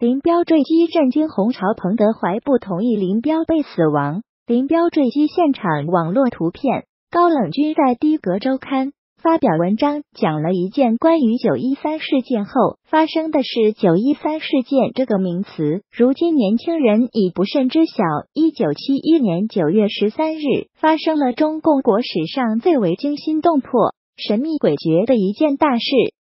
林彪坠机震惊红潮，彭德怀不同意林彪被死亡。林彪坠机现场网络图片，高冷军在《低格周刊》发表文章，讲了一件关于九一三事件后发生的事。九一三事件这个名词，如今年轻人已不甚知晓。一九七一年九月十三日，发生了中共国史上最为惊心动魄、神秘诡谲的一件大事。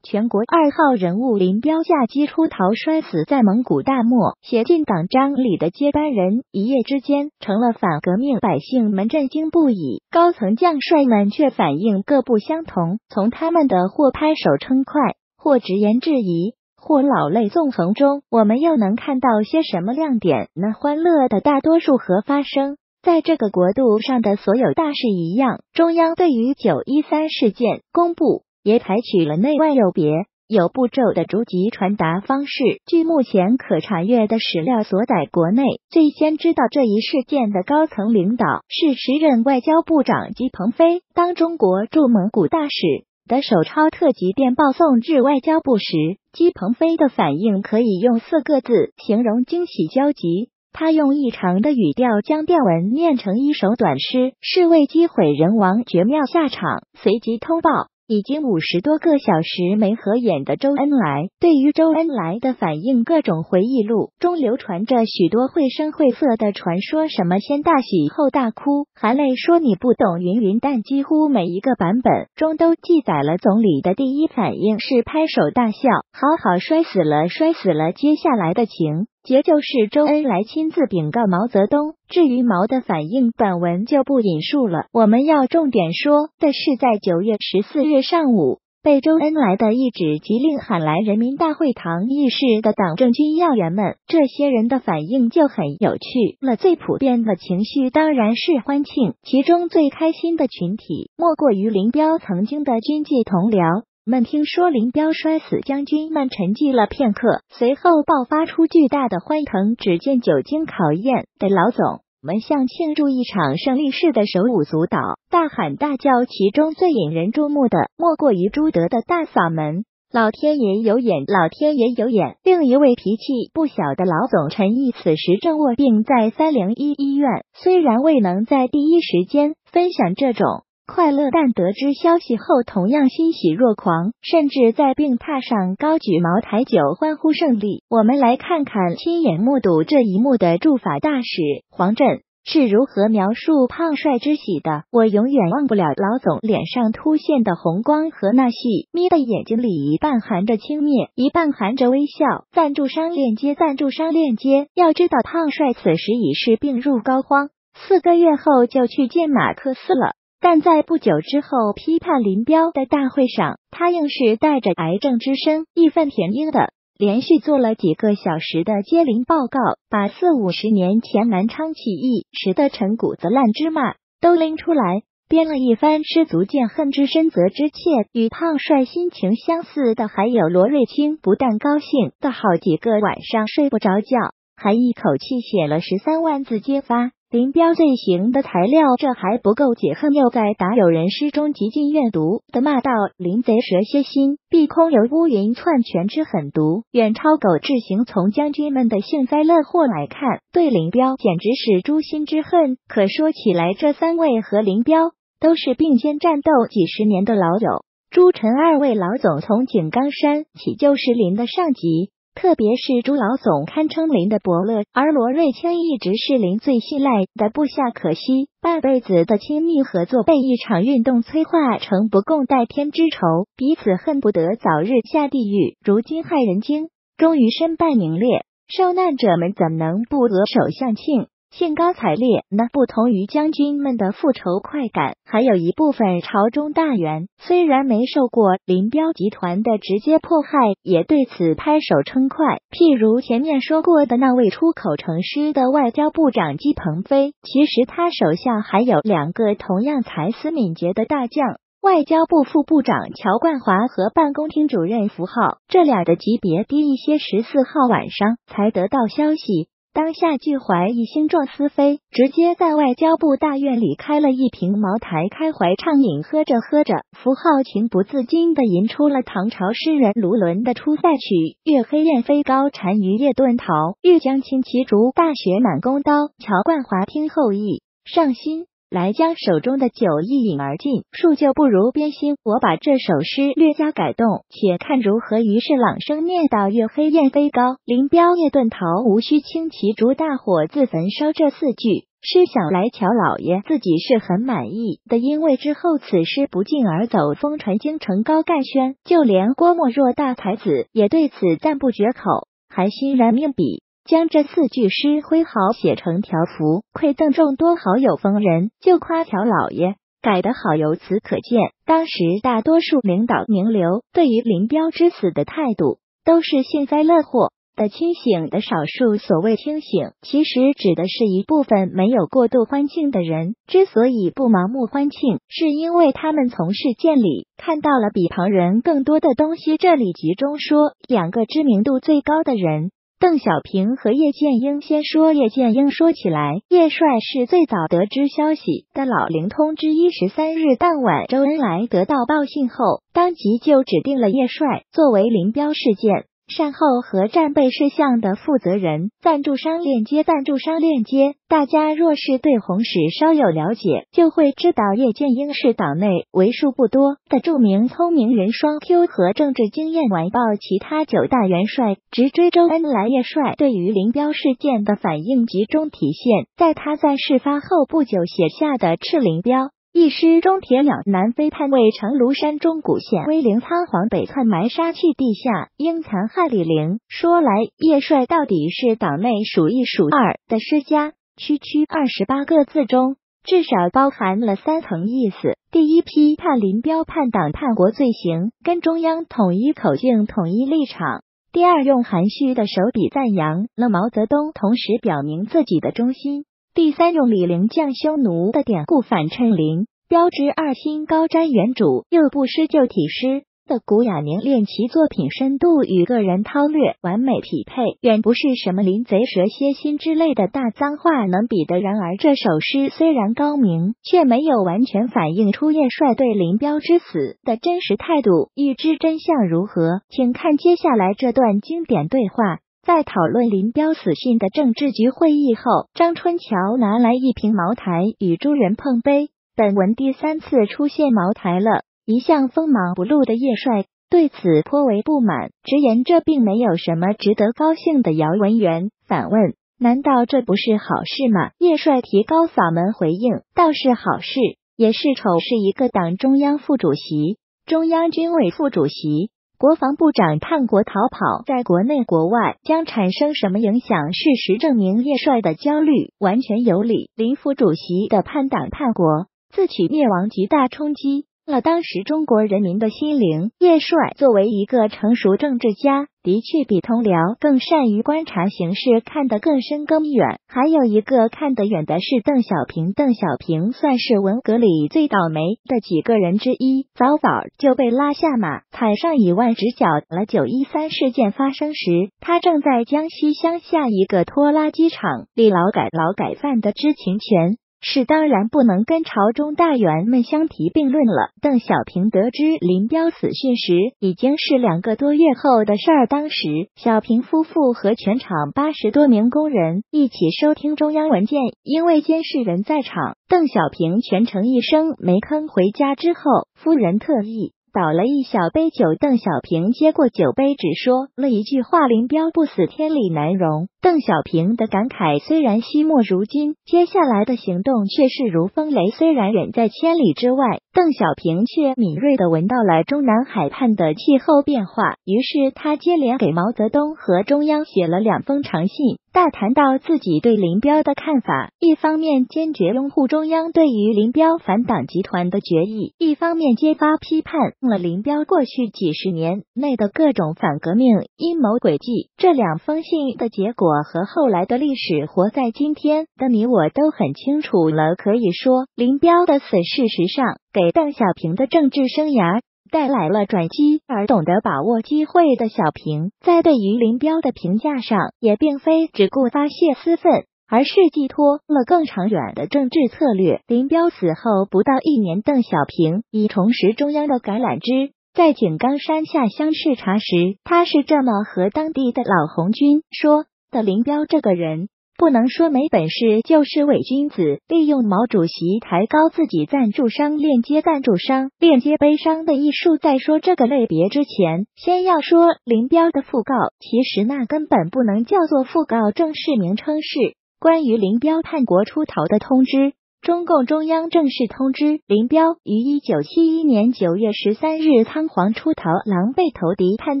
全国二号人物林彪驾机出逃，摔死在蒙古大漠。写进党章里的接班人，一夜之间成了反革命，百姓们震惊不已，高层将帅们却反应各不相同。从他们的或拍手称快，或直言质疑，或老泪纵横中，我们又能看到些什么亮点？那欢乐的大多数和发生在这个国度上的所有大事一样，中央对于九一三事件公布。也采取了内外有别、有步骤的逐级传达方式。据目前可查阅的史料所载，国内最先知道这一事件的高层领导是时任外交部长姬鹏飞。当中国驻蒙古大使的手抄特级电报送至外交部时，姬鹏飞的反应可以用四个字形容：惊喜交集。他用异常的语调将电文念成一首短诗，是为击毁人亡绝妙下场，随即通报。已经五十多个小时没合眼的周恩来，对于周恩来的反应，各种回忆录中流传着许多绘声绘色的传说，什么先大喜后大哭，含泪说你不懂云云。但几乎每一个版本中都记载了总理的第一反应是拍手大笑，好好摔死了，摔死了。接下来的情。节就是周恩来亲自禀告毛泽东。至于毛的反应，本文就不引述了。我们要重点说的是，在九月十四日上午，被周恩来的一纸急令喊来人民大会堂议事的党政军要员们，这些人的反应就很有趣了。最普遍的情绪当然是欢庆，其中最开心的群体莫过于林彪曾经的军界同僚。们听说林彪摔死，将军们沉寂了片刻，随后爆发出巨大的欢腾。只见久经考验的老总们像庆祝一场胜利似的手舞足蹈，大喊大叫。其中最引人注目的，莫过于朱德的大嗓门：“老天爷有眼，老天爷有眼！”另一位脾气不小的老总陈毅，此时正卧病在三零一医院，虽然未能在第一时间分享这种。快乐，但得知消息后同样欣喜若狂，甚至在病榻上高举茅台酒欢呼胜利。我们来看看亲眼目睹这一幕的驻法大使黄振是如何描述胖帅之喜的。我永远忘不了老总脸上凸现的红光和那细眯的眼睛里一半含着轻蔑，一半含着微笑。赞助商链接，赞助商链接。要知道，胖帅此时已是病入膏肓，四个月后就去见马克思了。但在不久之后批判林彪的大会上，他硬是带着癌症之身，义愤填膺的连续做了几个小时的接灵报告，把四五十年前南昌起义时的陈谷子烂芝麻都拎出来编了一番诗，足见恨之深责之切。与胖帅心情相似的还有罗瑞卿，不但高兴的好几个晚上睡不着觉，还一口气写了十三万字揭发。林彪罪行的材料，这还不够解恨，又在打有人诗中极尽怨毒的骂道：“林贼蛇蝎心，必空有乌云篡权之狠毒，远超狗之行。”从将军们的幸灾乐祸来看，对林彪简直是诛心之恨。可说起来，这三位和林彪都是并肩战斗几十年的老友。朱陈二位老总从井冈山起就是林的上级。特别是朱老总堪称林的伯乐，而罗瑞卿一直是林最信赖的部下。可惜半辈子的亲密合作被一场运动催化成不共戴天之仇，彼此恨不得早日下地狱。如今害人精终于身败名裂，受难者们怎能不额手相庆？兴高采烈，那不同于将军们的复仇快感，还有一部分朝中大员虽然没受过林彪集团的直接迫害，也对此拍手称快。譬如前面说过的那位出口成诗的外交部长姬鹏飞，其实他手下还有两个同样才思敏捷的大将，外交部副部长乔冠华和办公厅主任符浩，这俩的级别低一些。十四号晚上才得到消息。当下俱怀疑心壮思飞，直接在外交部大院里开了一瓶茅台，开怀畅饮。喝着喝着，符浩情不自禁地吟出了唐朝诗人卢纶的出塞曲：月黑雁飞高，单于夜遁逃。欲将轻骑逐，大雪满弓刀。乔冠华听后意，上心。来将手中的酒一饮而尽，数就不如编新。我把这首诗略加改动，且看如何。于是朗声念道：“月黑雁飞高，林彪夜遁逃。无需轻骑逐，大火自焚烧。”这四句诗想来，乔老爷自己是很满意的，因为之后此诗不胫而走，风传京城高干轩，就连郭沫若大才子也对此赞不绝口，还欣然命笔。将这四句诗挥毫写成条幅，馈赠众多好友逢人，就夸乔老爷改得好。由此可见，当时大多数领导名流对于林彪之死的态度，都是幸灾乐祸的。清醒的少数，所谓清醒，其实指的是一部分没有过度欢庆的人。之所以不盲目欢庆，是因为他们从事件里看到了比旁人更多的东西。这里集中说两个知名度最高的人。邓小平和叶剑英先说，叶剑英说起来，叶帅是最早得知消息的老灵通之一。十三日当晚，周恩来得到报信后，当即就指定了叶帅作为林彪事件。善后和战备事项的负责人，赞助商链接，赞助商链接。大家若是对红史稍有了解，就会知道叶剑英是党内为数不多的著名聪明人。双 Q 和政治经验完报其他九大元帅直追周恩来，叶帅对于林彪事件的反应集中体现在他在事发后不久写下的《赤林彪》。一师中铁两南飞探卫成庐山中古县威灵仓皇北窜埋杀去地下应残害李陵。说来叶帅到底是党内数一数二的诗家，区区二十八个字中至少包含了三层意思：第一，批判林彪叛党叛国罪行，跟中央统一口径、统一立场；第二，用含蓄的手笔赞扬了毛泽东，同时表明自己的忠心。第三，用李陵将匈奴的典故反衬林标之二心高瞻远瞩，又不失旧体诗的古雅凝练，其作品深度与个人韬略完美匹配，远不是什么林贼蛇蝎心之类的大脏话能比的。然而，这首诗虽然高明，却没有完全反映出叶帅对林彪之死的真实态度。欲知真相如何，请看接下来这段经典对话。在讨论林彪死讯的政治局会议后，张春桥拿来一瓶茅台与诸人碰杯。本文第三次出现茅台了，一向锋芒不露的叶帅对此颇为不满，直言这并没有什么值得高兴的。姚文元反问：“ 难道这不是好事吗？”叶帅提高嗓门回应：“倒是好事，也是丑事。一个党中央副主席、中央军委副主席。”国防部长叛国逃跑，在国内国外将产生什么影响？事实证明，叶帅的焦虑完全有理。林副主席的叛党叛国、自取灭亡，极大冲击。了当时中国人民的心灵。叶帅作为一个成熟政治家，的确比同僚更善于观察形势，看得更深更远。还有一个看得远的是邓小平。邓小平算是文革里最倒霉的几个人之一，早早就被拉下马，踩上以万直角了。九一三事件发生时，他正在江西乡下一个拖拉机厂里劳改，劳改犯的知情权。是当然不能跟朝中大员们相提并论了。邓小平得知林彪死讯时，已经是两个多月后的事儿。当时，小平夫妇和全场八十多名工人一起收听中央文件，因为监视人在场，邓小平全程一声没吭。回家之后，夫人特意。倒了一小杯酒，邓小平接过酒杯，只说了一句话：“林彪不死，天理难容。”邓小平的感慨虽然惜墨如金，接下来的行动却是如风雷。虽然远在千里之外，邓小平却敏锐的闻到了中南海畔的气候变化。于是他接连给毛泽东和中央写了两封长信。大谈到自己对林彪的看法，一方面坚决拥护中央对于林彪反党集团的决议，一方面揭发批判了林彪过去几十年内的各种反革命阴谋诡计。这两封信的结果和后来的历史，活在今天的你我都很清楚了。可以说，林彪的死，事实上给邓小平的政治生涯。带来了转机，而懂得把握机会的小平，在对于林彪的评价上，也并非只顾发泄私愤，而是寄托了更长远的政治策略。林彪死后不到一年，邓小平已重拾中央的橄榄枝。在井冈山下乡视察时，他是这么和当地的老红军说的：“林彪这个人，不能说没本事，就是伪君子，利用毛主席抬高自己赞助商、链接赞助商、链接悲伤的艺术。在说这个类别之前，先要说林彪的讣告。其实那根本不能叫做讣告，正式名称是关于林彪叛国出逃的通知。”中共中央正式通知林彪于一九七一年九月十三日仓皇出逃，狼狈投敌，叛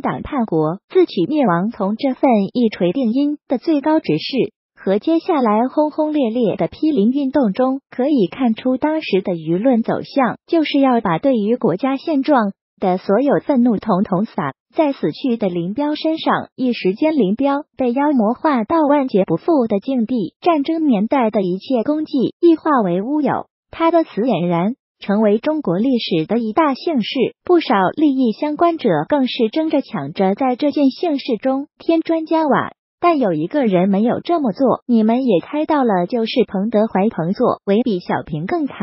党叛国，自取灭亡。从这份一锤定音的最高指示和接下来轰轰烈烈的批林运动中，可以看出当时的舆论走向，就是要把对于国家现状的所有愤怒统统撒。在死去的林彪身上，一时间林彪被妖魔化到万劫不复的境地，战争年代的一切功绩亦化为乌有。他的死俨然成为中国历史的一大幸事，不少利益相关者更是争着抢着在这件幸事中添砖加瓦。但有一个人没有这么做，你们也猜到了，就是彭德怀。彭作为比小平更惨。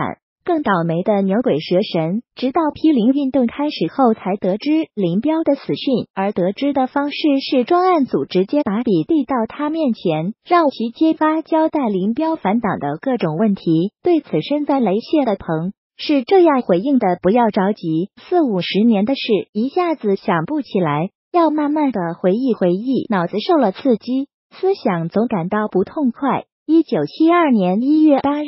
更倒霉的牛鬼蛇神，直到批林运动开始后才得知林彪的死讯，而得知的方式是专案组直接把笔递到他面前，让其揭发交代林彪反党的各种问题。对此身在雷泄的彭是这样回应的：不要着急，四五十年的事一下子想不起来，要慢慢的回忆回忆。脑子受了刺激，思想总感到不痛快。一九七二年一月八日。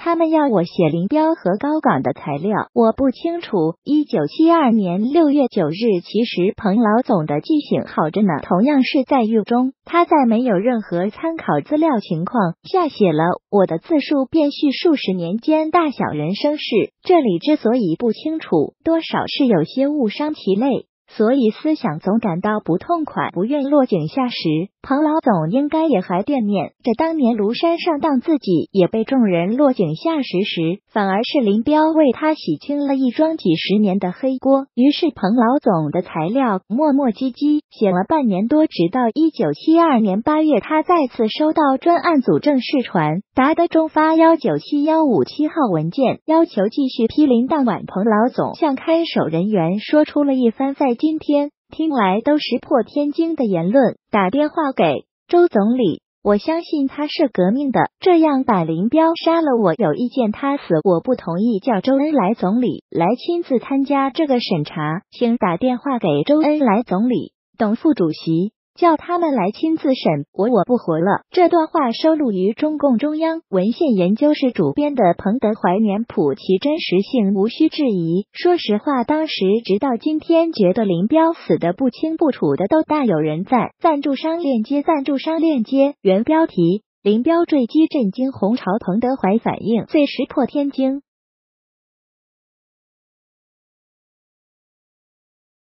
他们要我写林彪和高岗的材料，我不清楚。一九七二年六月九日，其实彭老总的记性好着呢，同样是在狱中，他在没有任何参考资料情况下写了我的自述，便叙数十年间大小人生事。这里之所以不清楚，多少是有些误伤其类。所以思想总感到不痛快，不愿落井下石。彭老总应该也还惦念着当年庐山上当，自己也被众人落井下石时，反而是林彪为他洗清了一桩几十年的黑锅。于是彭老总的材料磨磨唧唧写了半年多，直到一九七二年八月，他再次收到专案组正式传达的中发幺九七幺五七号文件，要求继续批林。当晚，彭老总向看守人员说出了一番在。今天听来都石破天惊的言论，打电话给周总理，我相信他是革命的，这样把林彪杀了，我有意见，他死我不同意，叫周恩来总理来亲自参加这个审查，请打电话给周恩来总理，董副主席。叫他们来亲自审我，我不活了。这段话收录于中共中央文献研究室主编的《彭德怀年谱》，其真实性无需质疑。说实话，当时直到今天，觉得林彪死的不清不楚的，都大有人在。赞助商链接，赞助商链接。原标题：林彪坠机震惊红潮，彭德怀反应最石破天惊。